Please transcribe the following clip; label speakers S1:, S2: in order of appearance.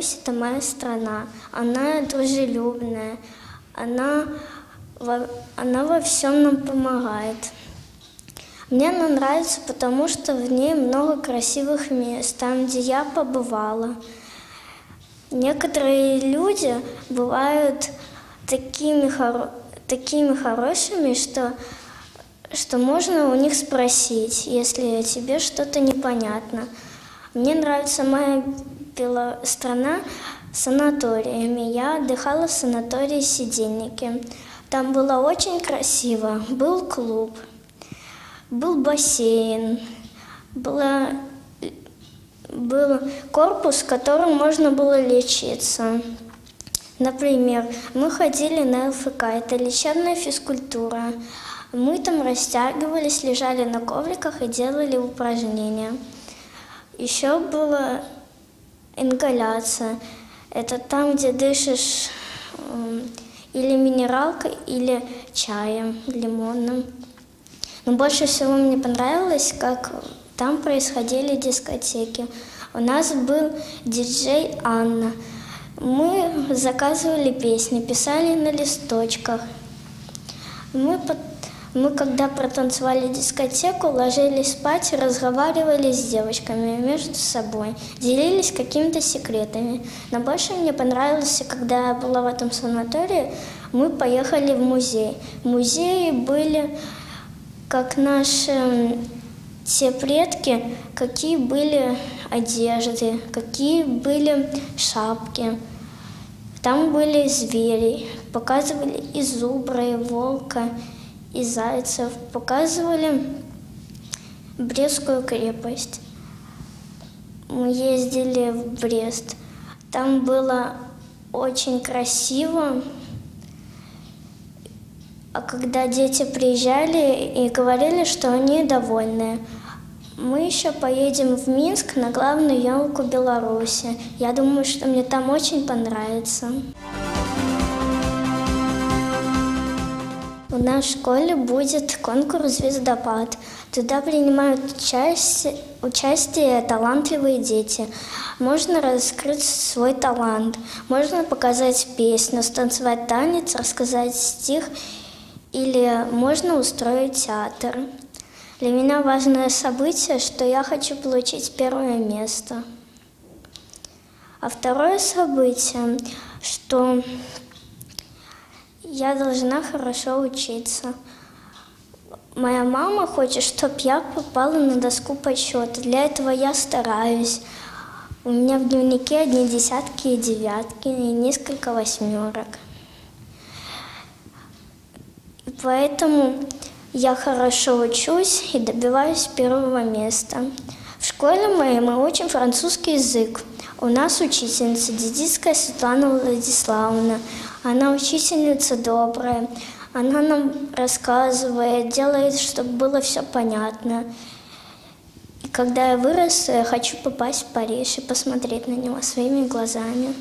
S1: это моя страна. Она дружелюбная, она во, она во всем нам помогает. Мне она нравится, потому что в ней много красивых мест, там, где я побывала. Некоторые люди бывают такими, хоро... такими хорошими, что, что можно у них спросить, если тебе что-то непонятно. Мне нравится моя страна с санаториями. Я отдыхала в санатории Сидельники. Там было очень красиво. Был клуб – был бассейн, была, был корпус, в котором можно было лечиться. Например, мы ходили на ЛФК, это лечебная физкультура. Мы там растягивались, лежали на ковриках и делали упражнения. Еще была ингаляция. Это там, где дышишь или минералкой, или чаем лимонным. Но больше всего мне понравилось, как там происходили дискотеки. У нас был диджей Анна. Мы заказывали песни, писали на листочках. Мы, под... мы когда протанцевали дискотеку, ложились спать разговаривали с девочками между собой, делились какими-то секретами. Но больше мне понравилось, когда я была в этом санатории, мы поехали в музей. В музее были как наши те предки, какие были одежды, какие были шапки. Там были звери, показывали и зубра, и волка, и зайцев, показывали Брестскую крепость. Мы ездили в Брест. Там было очень красиво, а когда дети приезжали и говорили, что они довольны. Мы еще поедем в Минск на главную елку Беларуси. Я думаю, что мне там очень понравится. У нас в школе будет конкурс «Звездопад». Туда принимают участие, участие талантливые дети. Можно раскрыть свой талант, можно показать песню, станцевать танец, рассказать стих или можно устроить театр. Для меня важное событие, что я хочу получить первое место. А второе событие, что я должна хорошо учиться. Моя мама хочет, чтобы я попала на доску почета. Для этого я стараюсь. У меня в дневнике одни десятки и девятки, и несколько восьмерок. Поэтому я хорошо учусь и добиваюсь первого места. В школе моей мы учим французский язык. У нас учительница Дедицкая Светлана Владиславовна. Она учительница добрая. Она нам рассказывает, делает, чтобы было все понятно. И когда я вырос, я хочу попасть в Париж и посмотреть на него своими глазами.